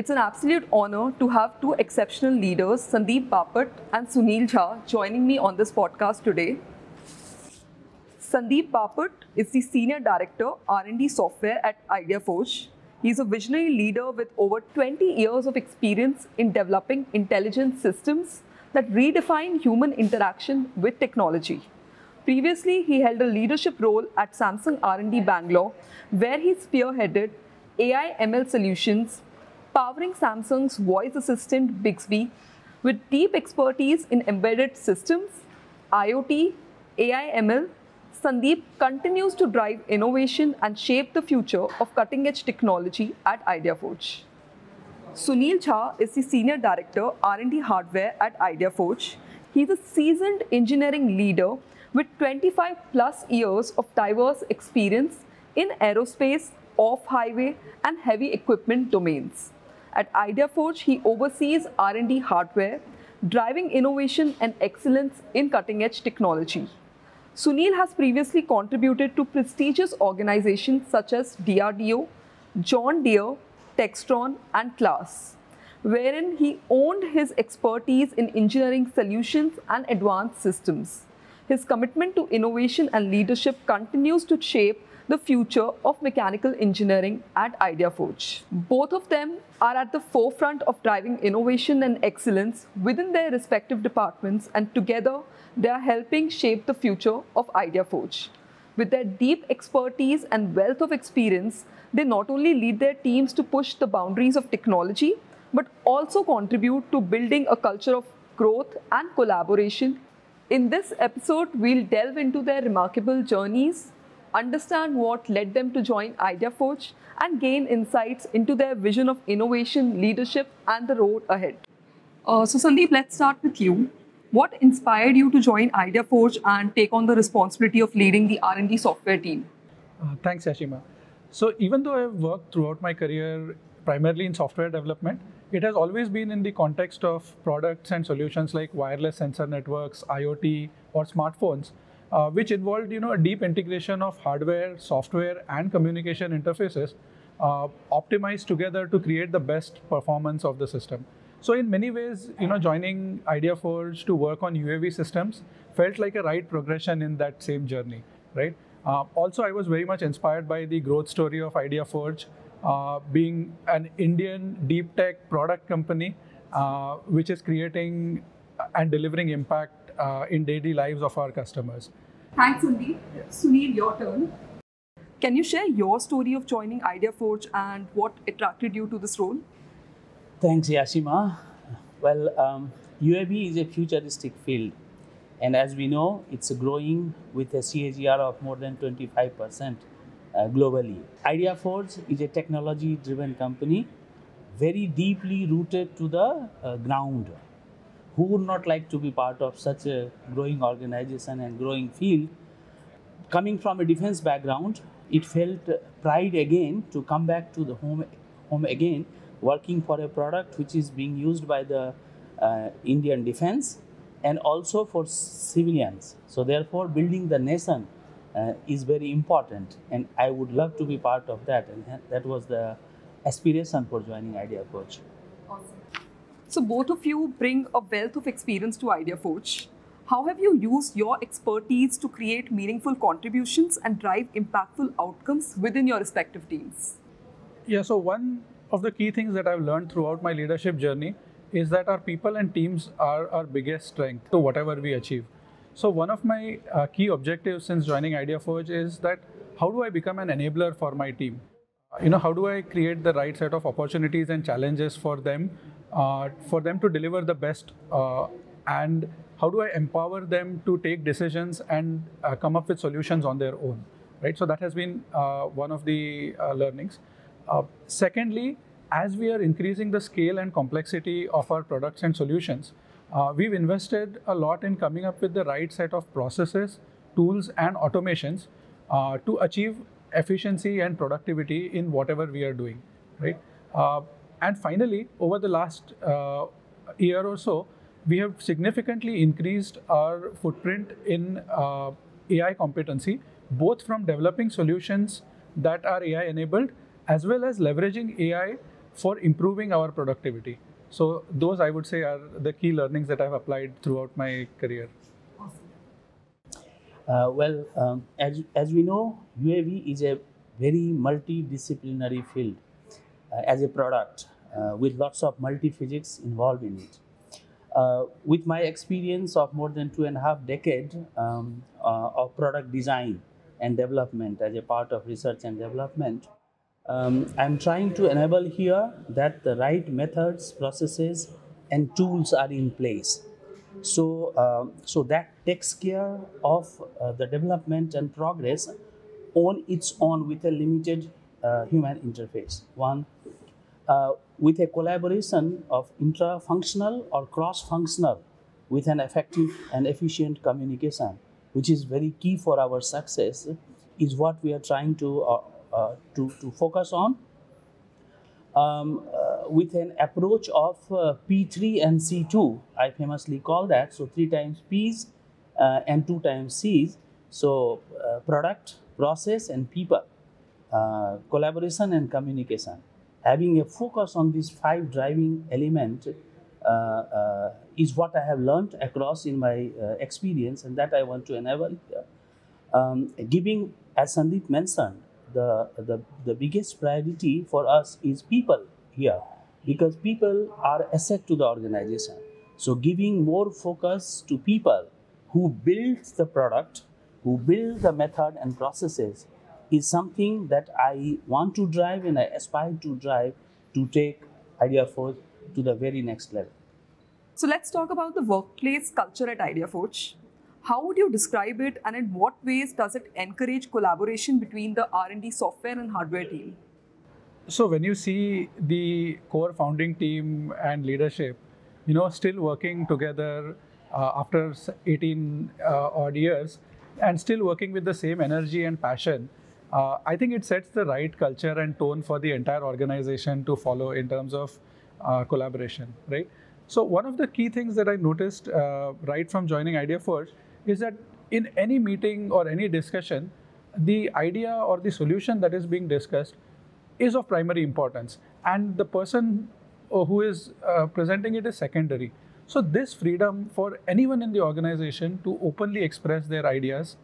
It's an absolute honor to have two exceptional leaders, Sandip Bapat and Sunil Jha, joining me on this podcast today. Sandip Bapat is the Senior Director, R&D Software at IdeaForge. He's a visionary leader with over 20 years of experience in developing intelligent systems that redefine human interaction with technology. Previously, he held a leadership role at Samsung R&D Bangalore, where he spearheaded AI ML solutions, powering Samsung's voice assistant Bixby with deep expertise in embedded systems, IoT, AI ML. Sandip continues to drive innovation and shape the future of cutting-edge technology at IdeaForge. Sunil Jha is the Senior Director R&D Hardware at IdeaForge. He's a seasoned engineering leader with 25 plus years of diverse experience in aerospace, off-highway and heavy equipment domains. At IdeaForge, he oversees R&D hardware, driving innovation and excellence in cutting-edge technology. Sunil has previously contributed to prestigious organizations such as DRDO, John Deere, Textron, and Claas, wherein he owned his expertise in engineering solutions and advanced systems. His commitment to innovation and leadership continues to shape the future of mechanical engineering at IdeaForge. Both of them are at the forefront of driving innovation and excellence within their respective departments, and together they are helping shape the future of IdeaForge. With their deep expertise and wealth of experience, they not only lead their teams to push the boundaries of technology, but also contribute to building a culture of growth and collaboration. In this episode, we'll delve into their remarkable journeys, understand what led them to join IdeaForge, and gain insights into their vision of innovation, leadership, and the road ahead. Uh, so, Sandip, let's start with you. What inspired you to join IdeaForge and take on the responsibility of leading the R&D software team? Uh, thanks, Yashima. So, even though I've worked throughout my career primarily in software development, it has always been in the context of products and solutions like wireless sensor networks, IoT, or smartphones, uh, which involved you know a deep integration of hardware, software, and communication interfaces uh, optimized together to create the best performance of the system. So in many ways, you know, joining IdeaForge to work on UAV systems felt like a right progression in that same journey, right? Uh, also, I was very much inspired by the growth story of IdeaForge, uh, being an Indian deep tech product company, uh, which is creating and delivering impact uh, in daily lives of our customers. Thanks, Sandip. Sunil, your turn. Can you share your story of joining IdeaForge and what attracted you to this role? Thanks, Yashima. Well, um, UAV is a futuristic field, and as we know, it's growing with a CAGR of more than 25% uh, globally. IdeaForge is a technology driven company, very deeply rooted to the uh, ground who would not like to be part of such a growing organization and growing field? Coming from a defense background, it felt pride again to come back to the home, home again, working for a product which is being used by the uh, Indian defense and also for civilians. So therefore, building the nation uh, is very important, and I would love to be part of that. And that was the aspiration for joining IdeaForge. So both of you bring a wealth of experience to IdeaForge. How have you used your expertise to create meaningful contributions and drive impactful outcomes within your respective teams? Yeah, so one of the key things that I've learned throughout my leadership journey is that our people and teams are our biggest strength to whatever we achieve. So one of my uh, key objectives since joining IdeaForge is that how do I become an enabler for my team? You know, how do I create the right set of opportunities and challenges for them uh, for them to deliver the best uh, and how do I empower them to take decisions and uh, come up with solutions on their own, right? So that has been uh, one of the uh, learnings. Uh, secondly, as we are increasing the scale and complexity of our products and solutions, we've invested a lot in coming up with the right set of processes, tools, and automations to achieve efficiency and productivity in whatever we are doing, right? And finally, over the last uh, year or so, we have significantly increased our footprint in uh, AI competency, both from developing solutions that are AI enabled, as well as leveraging AI for improving our productivity. So those I would say are the key learnings that I've applied throughout my career. Uh, well, um, as, as we know, UAV is a very multidisciplinary field uh, as a product uh, with lots of multi-physics involved in it. Uh, with my experience of more than two and a half decade um, uh, of product design and development as a part of research and development, um, I'm trying to enable here that the right methods, processes, and tools are in place. So, uh, so that takes care of uh, the development and progress on its own with a limited uh, human interface. One, uh, with a collaboration of intra-functional or cross-functional with an effective and efficient communication, which is very key for our success, is what we are trying to uh, to, to focus on. Um, uh, with an approach of uh, P3 and C2, I famously call that. So, three times P's uh, and two times C's. So, uh, product, process, and people, uh, collaboration, and communication. Having a focus on these five driving elements is what I have learned across in my experience, and that I want to enable. Um, giving, as Sandip mentioned, the, the, the biggest priority for us is people here because people are asset to the organization. So giving more focus to people who build the product, who build the method and processes is something that I want to drive and I aspire to drive to take Idea Forge to the very next level. So let's talk about the workplace culture at IdeaForge. How would you describe it and in what ways does it encourage collaboration between the R&D software and hardware team? So when you see the core founding team and leadership, you know, still working together uh, after 18 uh, odd years and still working with the same energy and passion, uh, I think it sets the right culture and tone for the entire organization to follow in terms of uh, collaboration, right? So one of the key things that I noticed uh, right from joining IdeaForge is that in any meeting or any discussion, the idea or the solution that is being discussed is of primary importance, and the person uh, who is uh, presenting it is secondary. So, this freedom for anyone in the organization to openly express their ideas,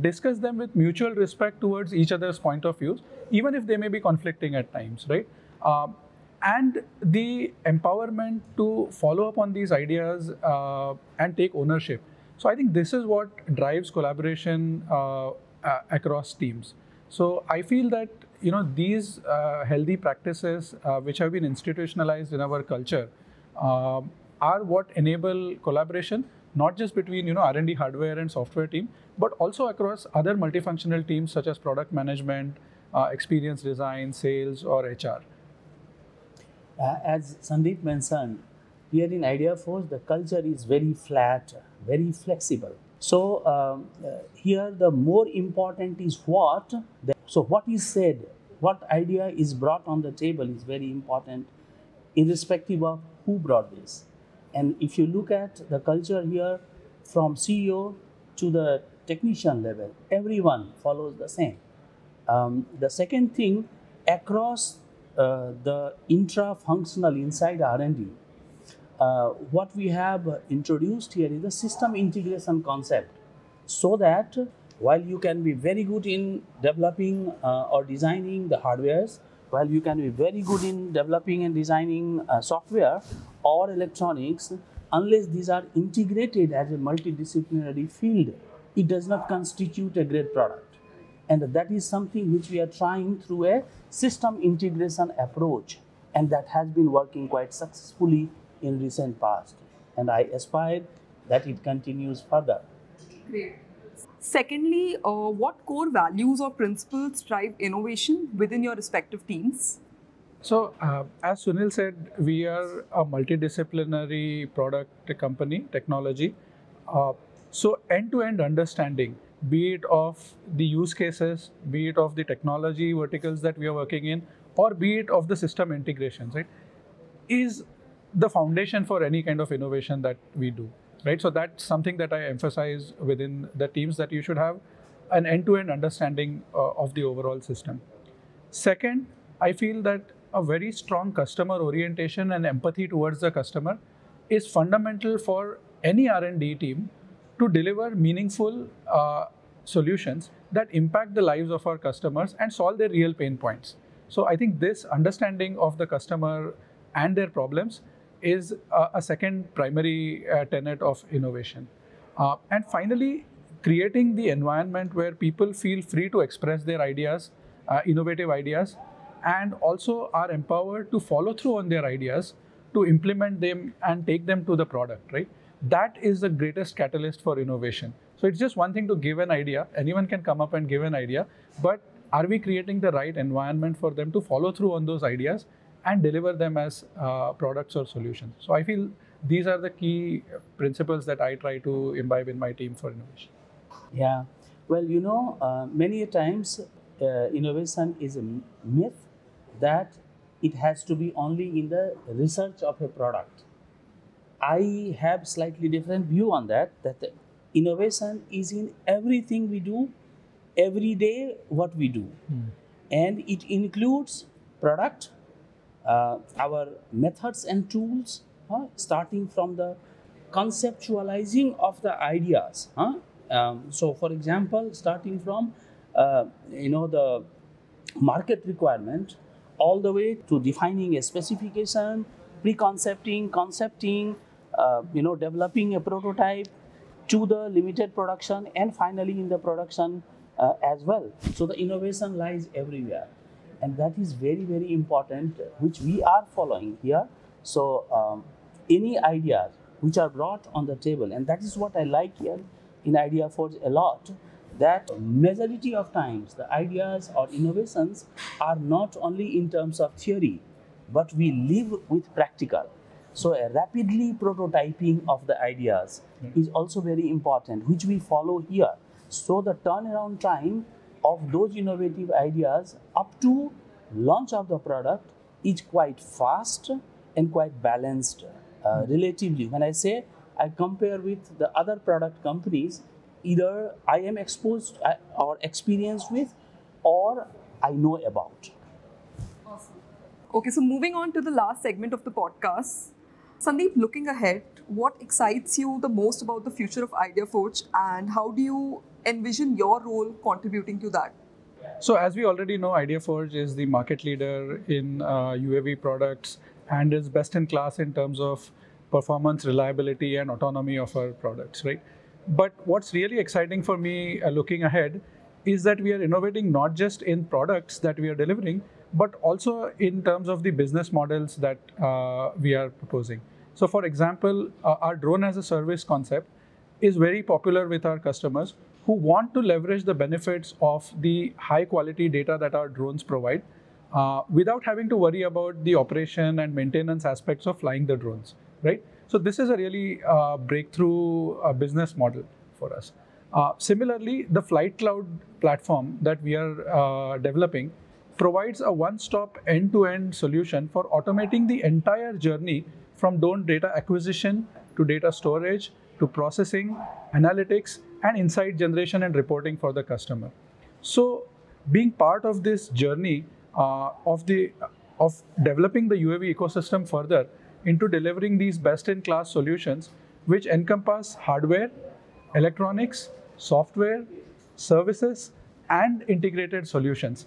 discuss them with mutual respect towards each other's point of views, even if they may be conflicting at times, right? Um, and the empowerment to follow up on these ideas uh, and take ownership. So I think this is what drives collaboration uh, across teams. So I feel that you know these uh, healthy practices uh, which have been institutionalized in our culture um, are what enable collaboration not just between you know R&D hardware and software team but also across other multifunctional teams such as product management, uh, experience design, sales or HR. Uh, as Sandip mentioned, here in IdeaForge, the culture is very flat, very flexible. So um, uh, here the more important is what. The, so what is said, what idea is brought on the table is very important, irrespective of who brought this. And if you look at the culture here, from CEO to the technician level, everyone follows the same. Um, the second thing, across uh, the intra-functional inside R&D, uh, what we have introduced here is the system integration concept. So that while you can be very good in developing uh, or designing the hardwares while you can be very good in developing and designing uh, software or electronics unless these are integrated as a multidisciplinary field it does not constitute a great product. And that is something which we are trying through a system integration approach and that has been working quite successfully in recent past and I aspire that it continues further. Great. Secondly, uh, what core values or principles drive innovation within your respective teams? So, uh, as Sunil said, we are a multidisciplinary product company, technology. Uh, so, end to end understanding, be it of the use cases, be it of the technology verticals that we are working in, or be it of the system integrations, right, is the foundation for any kind of innovation that we do right so that's something that i emphasize within the teams that you should have an end-to-end understanding uh, of the overall system second i feel that a very strong customer orientation and empathy towards the customer is fundamental for any R&D team to deliver meaningful uh, solutions that impact the lives of our customers and solve their real pain points. So I think this understanding of the customer and their problems is a, a second primary uh, tenet of innovation. Uh, and finally, creating the environment where people feel free to express their ideas, uh, innovative ideas, and also are empowered to follow through on their ideas, to implement them and take them to the product, right? That is the greatest catalyst for innovation. So it's just one thing to give an idea. Anyone can come up and give an idea, but are we creating the right environment for them to follow through on those ideas and deliver them as uh, products or solutions? So I feel these are the key principles that I try to imbibe in my team for innovation. Yeah, well, you know, uh, many times uh, innovation is a myth that it has to be only in the research of a product. I have slightly different view on that. That innovation is in everything we do, every day what we do, Hmm. and it includes product, our methods and tools, starting from the conceptualizing of the ideas. Um, so, for example, starting from uh, you know the market requirement all the way to defining a specification, pre-concepting, concepting, uh, you know, developing a prototype to the limited production, and finally in the production uh, as well. So the innovation lies everywhere, and that is very very important, which we are following here. So um, any ideas which are brought on the table, and that is what I like here in Idea Forge a lot that majority of times the ideas or innovations are not only in terms of theory but we live with practical. So a rapidly prototyping of the ideas is also very important which we follow here. So the turnaround time of those innovative ideas up to launch of the product is quite fast and quite balanced uh, relatively when i say i compare with the other product companies either I am exposed uh, or experienced with or I know about. awesome Okay, so moving on to the last segment of the podcast. Sandip, looking ahead, what excites you the most about the future of Idea Forge and how do you envision your role contributing to that? So, as we already know, IdeaForge is the market leader in uh, UAV products and is best in class in terms of performance, reliability, and autonomy of our products, right? But what's really exciting for me uh, looking ahead is that we are innovating not just in products that we are delivering, but also in terms of the business models that uh, we are proposing. So, for example, uh, our drone as a service concept is very popular with our customers who want to leverage the benefits of the high quality data that our drones provide uh, without having to worry about the operation and maintenance aspects of flying the drones, right? So this is a really uh, breakthrough uh, business model for us. Uh, similarly, the FlyghtCloud platform that we are uh, developing provides a one-stop end-to-end solution for automating the entire journey from drone data acquisition to data storage to processing, analytics, and insight generation and reporting for the customer. So, being part of this journey uh, of the of developing the UAV ecosystem further into delivering these best-in-class solutions, which encompass hardware, electronics, software, services, and integrated solutions,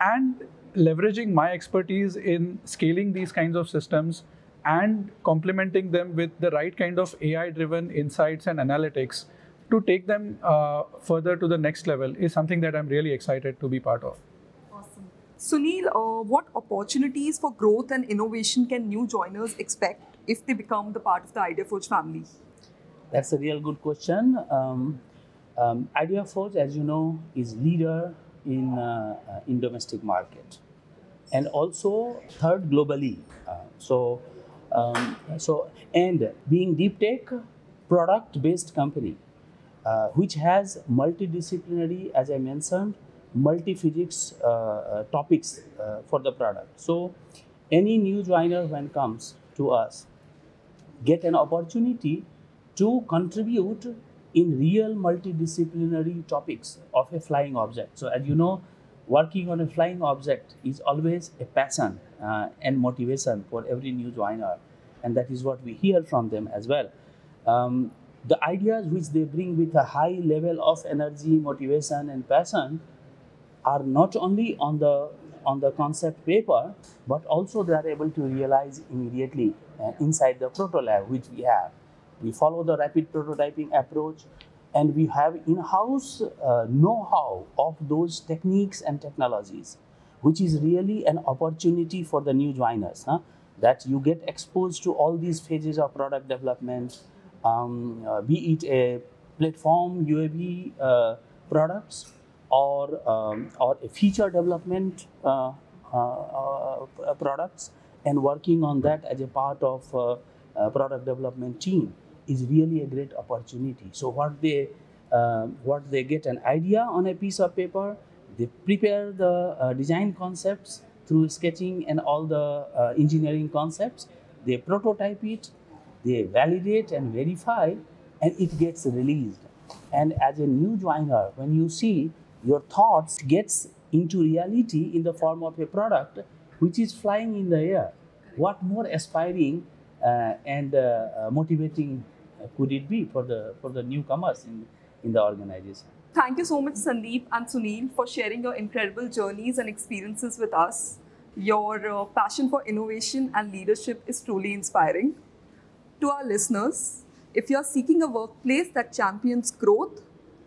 and leveraging my expertise in scaling these kinds of systems and complementing them with the right kind of AI driven insights and analytics to take them uh, further to the next level is something that I'm really excited to be part of. Awesome. Sunil, uh, what opportunities for growth and innovation can new joiners expect if they become the part of the IdeaForge family? That's a real good question. Um, um, IdeaForge, as you know, is leader in uh, uh, in domestic market, and also third globally. Uh, so, um, so and being deep tech product based company, uh, which has multidisciplinary, as I mentioned, multi physics uh, uh, topics uh, for the product. So, any new joiner when comes to us get an opportunity to contribute in real multidisciplinary topics of a flying object. So, as you know, working on a flying object is always a passion uh, and motivation for every new joiner, and that is what we hear from them as well. Um, the ideas which they bring with a high level of energy, motivation, and passion are not only on the on the concept paper, but also they are able to realize immediately uh, inside the proto lab which we have. We follow the rapid prototyping approach and we have in-house uh, know-how of those techniques and technologies, which is really an opportunity for the new joiners, huh? that you get exposed to all these phases of product development, um, uh, be it a platform UAV uh, products or, um, or a feature development uh, uh, uh, products and working on that as a part of product development team is really a great opportunity. So what they uh, what they get an idea on a piece of paper, they prepare the design concepts through sketching and all the engineering concepts. They prototype it, they validate and verify, and it gets released. And as a new joiner, when you see your thoughts gets into reality in the form of a product which is flying in the air, what more aspiring uh, and uh, motivating could it be for the for the newcomers in, in the organization. Thank you so much, Sandip and Sunil, for sharing your incredible journeys and experiences with us. Your uh, passion for innovation and leadership is truly inspiring. To our listeners, if you're seeking a workplace that champions growth,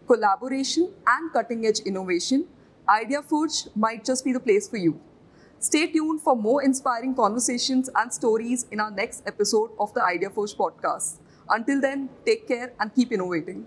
collaboration, and cutting edge innovation, IdeaForge might just be the place for you. Stay tuned for more inspiring conversations and stories in our next episode of the IdeaForge podcast. Until then, take care and keep innovating.